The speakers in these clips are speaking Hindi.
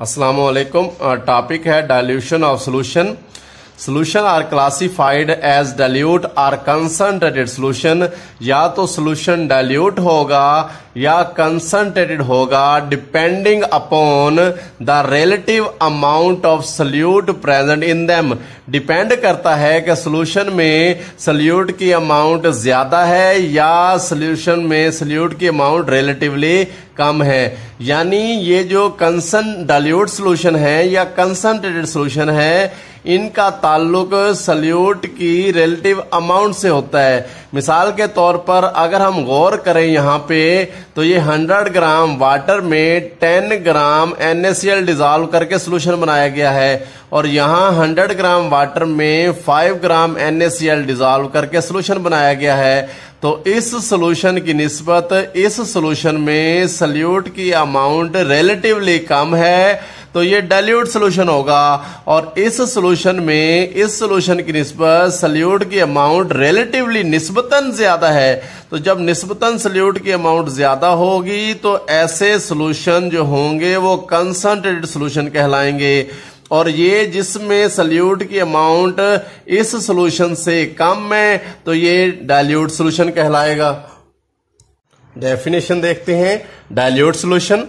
अस्सलाम वालेकुम टॉपिक है dilution of solution solution are classified as dilute or concentrated solution या तो सोल्यूशन डाइल्यूट होगा या कंसंट्रेटेड होगा depending upon the relative amount of solute present in them depend करता है कि सोल्यूशन में सल्यूट की अमाउंट ज़्यादा है या सोल्यूशन में सल्यूट की अमाउंट रिलेटिवली कम है। यानी ये जो कंसन डाल्यूट सोल्यूशन है या कंसनट्रेटेड सोल्यूशन है, इनका ताल्लुक सल्यूट की रिलेटिव अमाउंट से होता है। मिसाल के तौर पर अगर हम गौर करें यहाँ पे तो ये 100 ग्राम वाटर में 10 ग्राम NaCl डिजॉल्व करके सोल्यूशन बनाया गया है। और यहाँ 100 ग्राम वाटर में 5 ग्राम NaCl डिजॉल्व करके सोल्यूशन बनाया गया है। तो इस सोल्यूशन की निस्बत, इस सोल्यूशन में सल्यूट की अमाउंट रिलेटिवली कम है तो ये डाइल्यूट सोल्यूशन होगा। और इस सोल्यूशन में, इस सोल्यूशन की निस्बत सल्यूट की अमाउंट रिलेटिवली निस्बतन ज़्यादा है। तो जब निस्बतन सल्यूट की अमाउंट ज़्यादा होगी तो ऐसे सोल्यूशन जो होंगे, वो कंसंट्रेटेड सोल्यूशन कहलाएँगे। और ये जिसमें सल्यूट की अमाउंट इस सोल्यूशन से कम है तो ये डायल्यूट सोल्यूशन कहलाएगा। डेफिनेशन देखते हैं। Dilute solution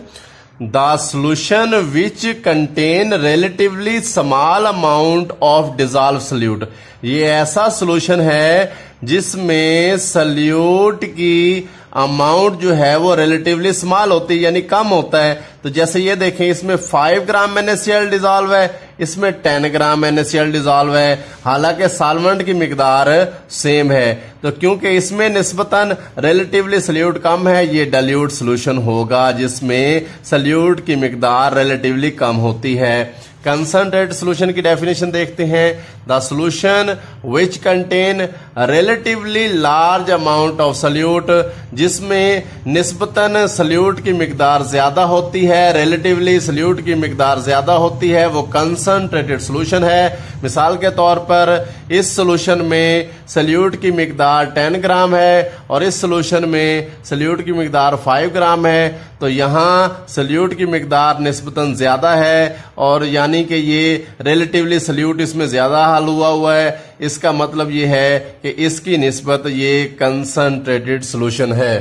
the solution which contain relatively small amount of dissolve solute. ये ऐसा सोल्यूशन है जिसमें सल्यूट की अमाउंट जो है वो रिलेटिवली स्मॉल होती है, यानी कम होता है। तो जैसे ये देखें, इसमें फाइव ग्राम एनएससीएल डिजॉल्व है इसमें टेन ग्राम एनएससीएल डिजॉल्व है। हालाँकि सालमंड की मकदार सेम है। तो क्योंकि इसमें निस्बतन रिलेटिवली सल्यूट कम है, ये डल्यूट सोल्यूशन होगा, जिसमें सल्यूट की मकदार रिलेटिवली कम होती है। कंसनट्रेट सोल्यूशन की डेफिनेशन देखते हैं। The solution which contain relatively large amount of solute जिसमें निस्बतन सल्यूट की मिकदार ज़्यादा होती है रिलेटिवली सल्यूट की मकदार ज़्यादा होती है, वो कंसनट्रेटेड सोल्यूशन है। मिसाल के तौर पर इस सोल्यूशन में सल्यूट की मकदार 10 ग्राम है और इस सोल्यूशन में सल्यूट की मकदार 5 ग्राम है। तो यहाँ सल्यूट की मकदार नस्बता ज़्यादा है और यानी कि ये रिलेटिवली सल्यूट इसमें ज़्यादा हल हुआ हुआ है। इसका मतलब ये है कि इसकी नस्बत ये कंसनट्रेटेड सोल्यूशन है।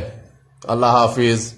अल्लाह हाफिज।